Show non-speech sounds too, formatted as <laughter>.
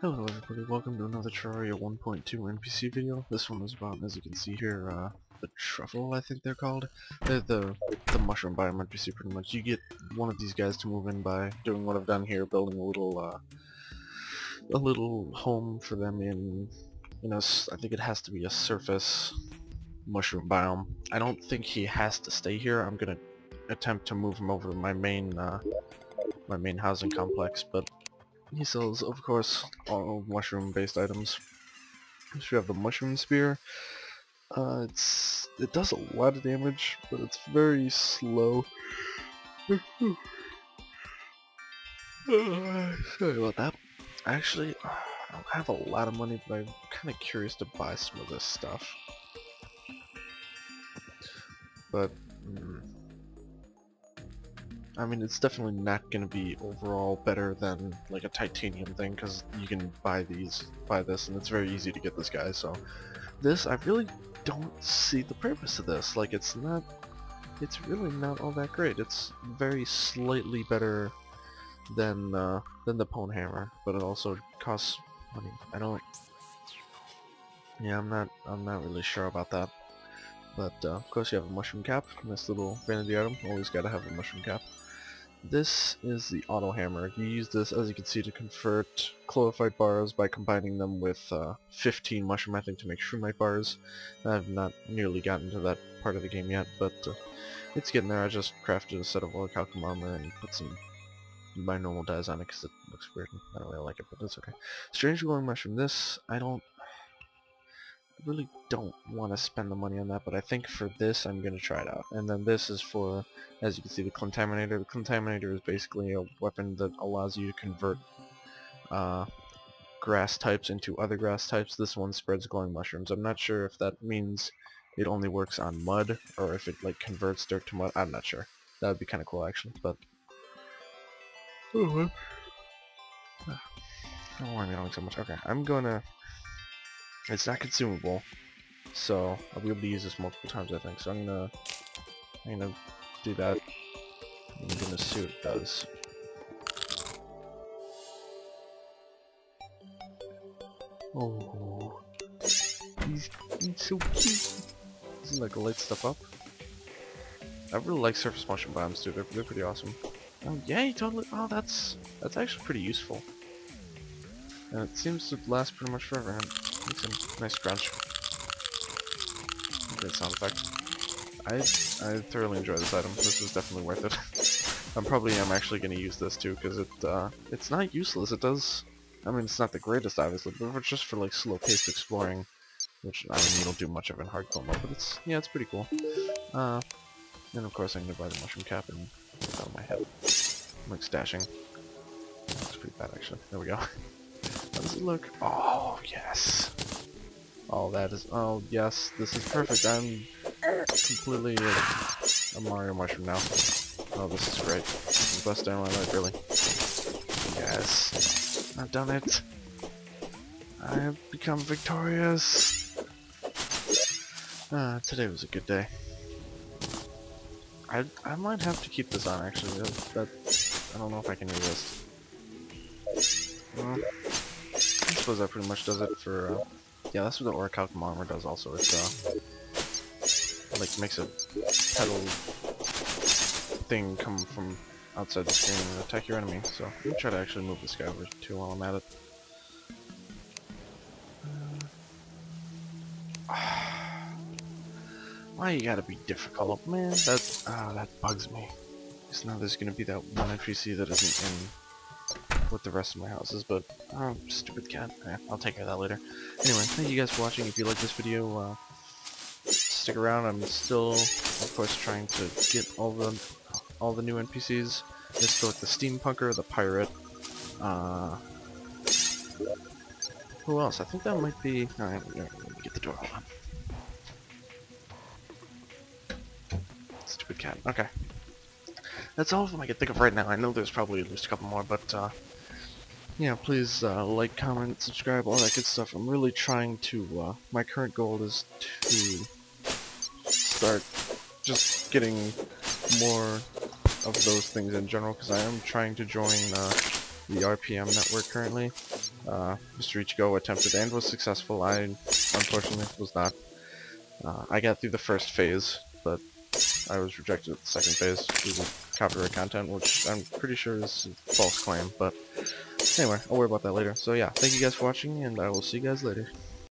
Hello everybody, welcome to another Terraria 1.2 NPC video. This one is about, as you can see here, uh, the truffle, I think they're called. They're the, the mushroom biome NPC pretty much. You get one of these guys to move in by doing what I've done here, building a little, uh, a little home for them in, you know, I think it has to be a surface mushroom biome. I don't think he has to stay here. I'm gonna attempt to move him over to my main, uh, my main housing complex, but he sells, of course, all mushroom-based items. You have the mushroom spear. Uh, it's it does a lot of damage, but it's very slow. <sighs> sorry about that. Actually, I don't have a lot of money, but I'm kind of curious to buy some of this stuff. But, mm, I mean, it's definitely not going to be overall better than like a titanium thing because you can buy these, buy this, and it's very easy to get this guy. So this, I really don't see the purpose of this. Like, it's not, it's really not all that great. It's very slightly better than uh, than the Pwn Hammer, but it also costs money. I don't. Yeah, I'm not. I'm not really sure about that. But uh, of course, you have a mushroom cap. Nice little vanity item. Always gotta have a mushroom cap. This is the auto hammer. You use this, as you can see, to convert chlorophyte bars by combining them with uh, 15 mushroom, I think, to make shroomite bars. I've not nearly gotten to that part of the game yet, but uh, it's getting there. I just crafted a set of orichalcum armor and put some my normal dyes on it because it looks weird. I don't really like it, but it's okay. Strange glowing mushroom. This, I don't really don't want to spend the money on that, but I think for this I'm going to try it out. And then this is for, as you can see, the Clentaminator. The Clentaminator is basically a weapon that allows you to convert uh, grass types into other grass types. This one spreads glowing mushrooms. I'm not sure if that means it only works on mud, or if it like converts dirt to mud. I'm not sure. That would be kind of cool actually, but... Oh, I don't want me so much. Okay, I'm gonna it's not consumable, so I'll be able to use this multiple times I think. So I'm gonna I'm gonna do that. I'm gonna see what it does. Oh, he's, he's so cute. Doesn't like light stuff up. I really like surface mushroom biomes too. They're they're pretty awesome. Oh yeah, totally. Oh, that's that's actually pretty useful. And it seems to last pretty much forever. Makes a nice crunch. Great sound effect. I I thoroughly enjoy this item. This is definitely worth it. <laughs> I'm probably am actually going to use this too because it uh, it's not useless. It does. I mean, it's not the greatest obviously, but just for like slow-paced exploring, which I mean you don't do much of in hardcore mode, but it's yeah, it's pretty cool. Uh, and of course I'm gonna buy the mushroom cap and out of my head. I'm like stashing. That's pretty bad actually. There we go. <laughs> How does it look? Oh, yes. Oh, that is... Oh, yes. This is perfect. I'm completely a, a Mario Mushroom now. Oh, this is great. This is the best day of my life, really. Yes. I've done it. I have become victorious. Ah, today was a good day. I I might have to keep this on actually. That, that I don't know if I can resist. Well, I suppose that pretty much does it for, uh, yeah, that's what the Orichalcum armor does also. It, uh, like, makes a petal thing come from outside the screen and attack your enemy. So, let me try to actually move this guy over too while I'm at it. <sighs> Why you gotta be difficult, man? That, ah, that bugs me. Because now there's gonna be that one NPC that isn't in with the rest of my houses, but, oh, stupid cat. I'll take care of that later. Anyway, thank you guys for watching. If you like this video, uh, stick around. I'm still, of course, trying to get all the all the new NPCs. There's still like the steampunker, the pirate, uh, who else? I think that might be, alright, let me get the door open. Stupid cat, okay. That's all of them I can think of right now. I know there's probably at least a couple more, but, uh, yeah, please uh, like, comment, subscribe, all that good stuff. I'm really trying to, uh, my current goal is to start just getting more of those things in general, because I am trying to join uh, the RPM network currently. Uh, Mr. Ichigo attempted and was successful. I, unfortunately, was not. Uh, I got through the first phase, but I was rejected at the second phase due to copyright content, which I'm pretty sure is a false claim, but anyway, I'll worry about that later. So yeah, thank you guys for watching, and I will see you guys later.